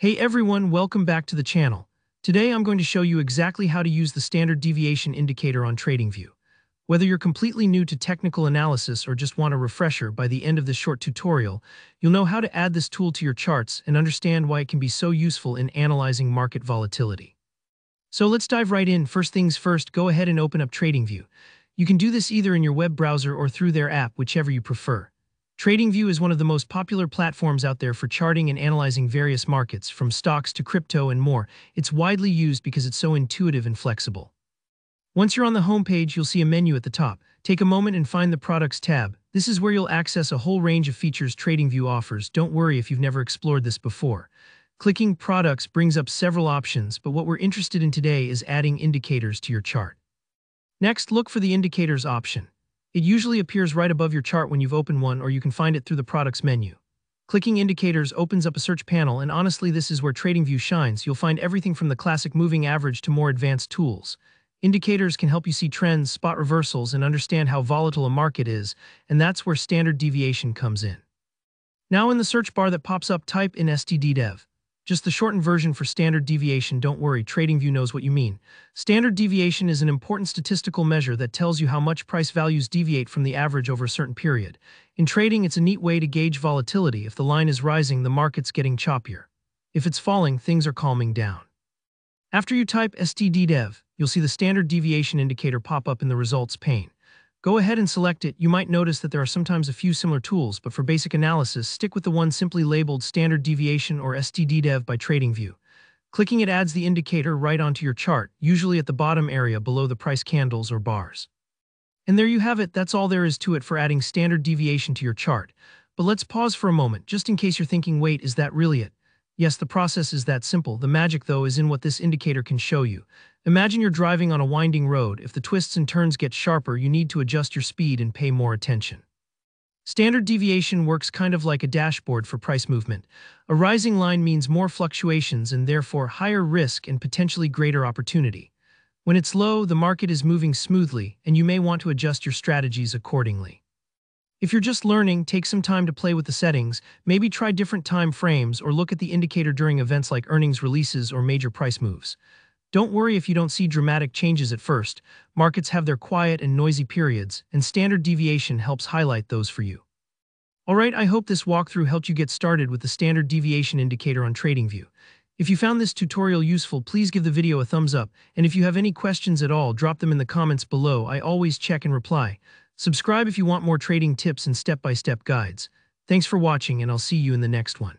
Hey everyone, welcome back to the channel. Today I'm going to show you exactly how to use the standard deviation indicator on TradingView. Whether you're completely new to technical analysis or just want a refresher by the end of this short tutorial, you'll know how to add this tool to your charts and understand why it can be so useful in analyzing market volatility. So let's dive right in. First things first, go ahead and open up TradingView. You can do this either in your web browser or through their app, whichever you prefer. TradingView is one of the most popular platforms out there for charting and analyzing various markets, from stocks to crypto and more. It's widely used because it's so intuitive and flexible. Once you're on the homepage, you'll see a menu at the top. Take a moment and find the Products tab. This is where you'll access a whole range of features TradingView offers. Don't worry if you've never explored this before. Clicking Products brings up several options, but what we're interested in today is adding indicators to your chart. Next, look for the Indicators option. It usually appears right above your chart when you've opened one or you can find it through the products menu. Clicking indicators opens up a search panel and honestly this is where TradingView shines. You'll find everything from the classic moving average to more advanced tools. Indicators can help you see trends, spot reversals, and understand how volatile a market is, and that's where standard deviation comes in. Now in the search bar that pops up, type in STDDEV. Just the shortened version for standard deviation, don't worry, TradingView knows what you mean. Standard deviation is an important statistical measure that tells you how much price values deviate from the average over a certain period. In trading, it's a neat way to gauge volatility. If the line is rising, the market's getting choppier. If it's falling, things are calming down. After you type STDDEV, you'll see the standard deviation indicator pop up in the results pane. Go ahead and select it. You might notice that there are sometimes a few similar tools, but for basic analysis, stick with the one simply labeled Standard Deviation or STDDEV by TradingView. Clicking it adds the indicator right onto your chart, usually at the bottom area below the price candles or bars. And there you have it, that's all there is to it for adding standard deviation to your chart. But let's pause for a moment, just in case you're thinking, wait, is that really it? Yes, the process is that simple. The magic, though, is in what this indicator can show you. Imagine you're driving on a winding road. If the twists and turns get sharper, you need to adjust your speed and pay more attention. Standard deviation works kind of like a dashboard for price movement. A rising line means more fluctuations and therefore higher risk and potentially greater opportunity. When it's low, the market is moving smoothly, and you may want to adjust your strategies accordingly. If you're just learning, take some time to play with the settings, maybe try different time frames or look at the indicator during events like earnings releases or major price moves. Don't worry if you don't see dramatic changes at first. Markets have their quiet and noisy periods, and standard deviation helps highlight those for you. Alright, I hope this walkthrough helped you get started with the standard deviation indicator on TradingView. If you found this tutorial useful, please give the video a thumbs up, and if you have any questions at all, drop them in the comments below. I always check and reply. Subscribe if you want more trading tips and step-by-step -step guides. Thanks for watching, and I'll see you in the next one.